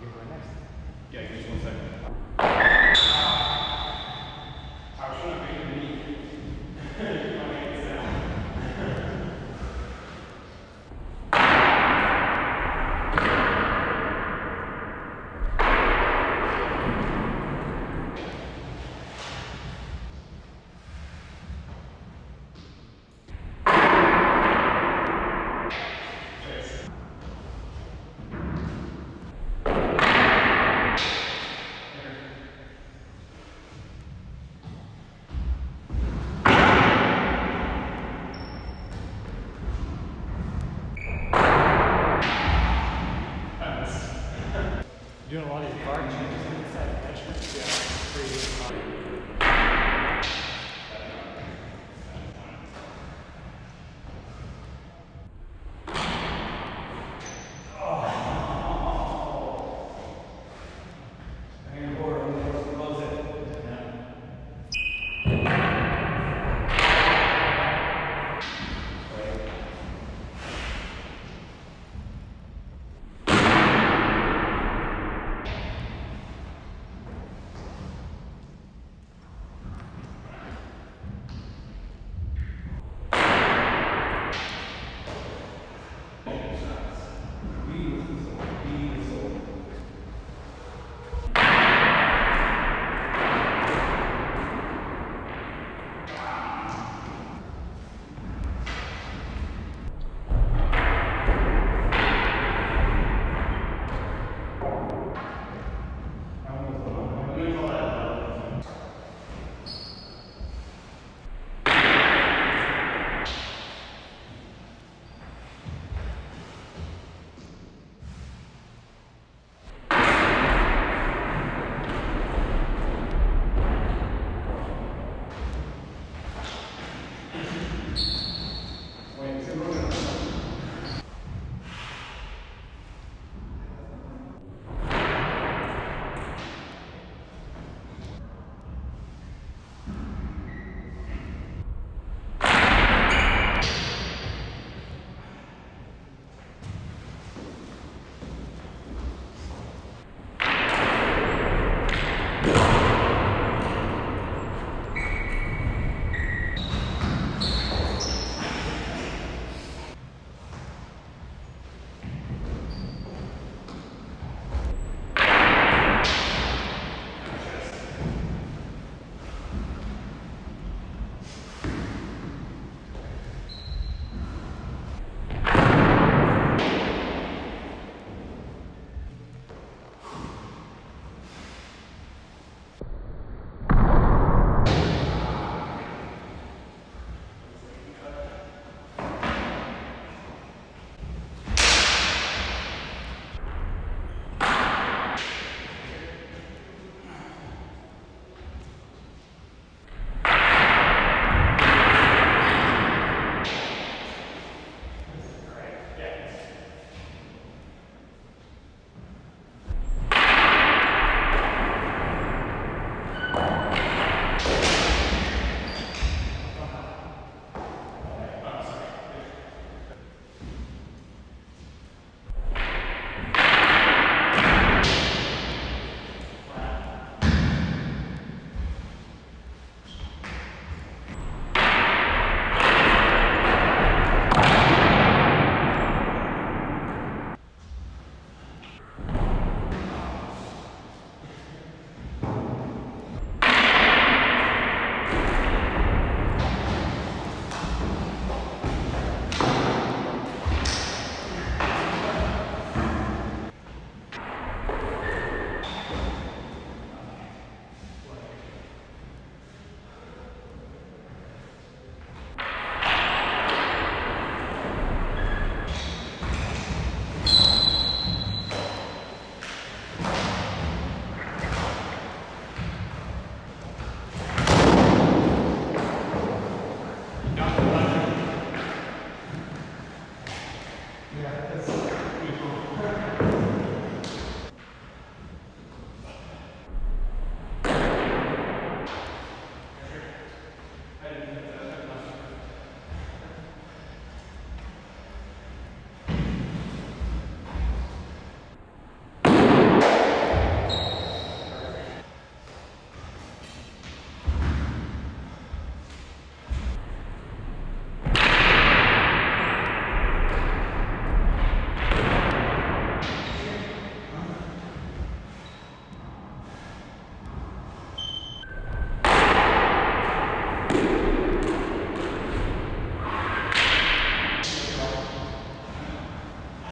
You're going next. Yeah, give one second. Doing a lot of these bar changes